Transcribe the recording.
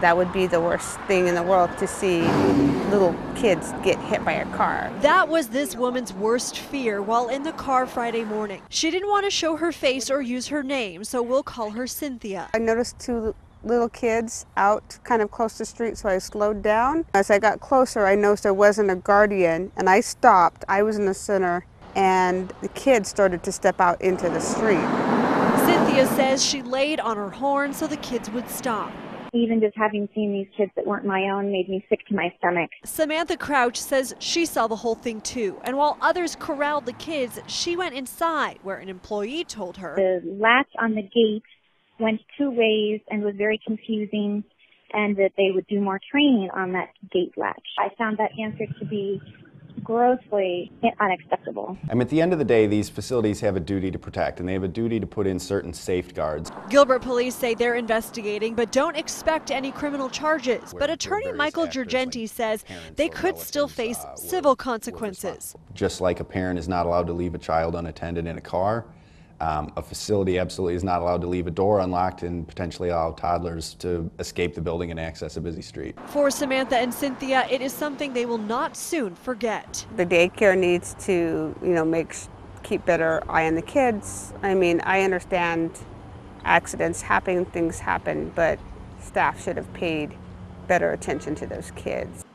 That would be the worst thing in the world to see little kids get hit by a car. That was this woman's worst fear while in the car Friday morning. She didn't want to show her face or use her name, so we'll call her Cynthia. I noticed two little kids out kind of close to the street, so I slowed down. As I got closer, I noticed there wasn't a guardian, and I stopped. I was in the center, and the kids started to step out into the street. Cynthia says she laid on her horn so the kids would stop. Even just having seen these kids that weren't my own made me sick to my stomach. Samantha Crouch says she saw the whole thing too, and while others corralled the kids, she went inside where an employee told her The latch on the gate went two ways and was very confusing and that they would do more training on that gate latch. I found that answer to be grossly unacceptable. I mean, at the end of the day, these facilities have a duty to protect, and they have a duty to put in certain safeguards. Gilbert police say they're investigating, but don't expect any criminal charges. Where- But attorney Michael actors like Gergenti says they could still face uh, civil consequences. Just like a parent is not allowed to leave a child unattended in a car, um, a facility absolutely is not allowed to leave a door unlocked and potentially allow toddlers to escape the building and access a busy street. For Samantha and Cynthia, it is something they will not soon forget. The daycare needs to, you know, make keep better eye on the kids. I mean, I understand accidents happen, things happen, but staff should have paid better attention to those kids.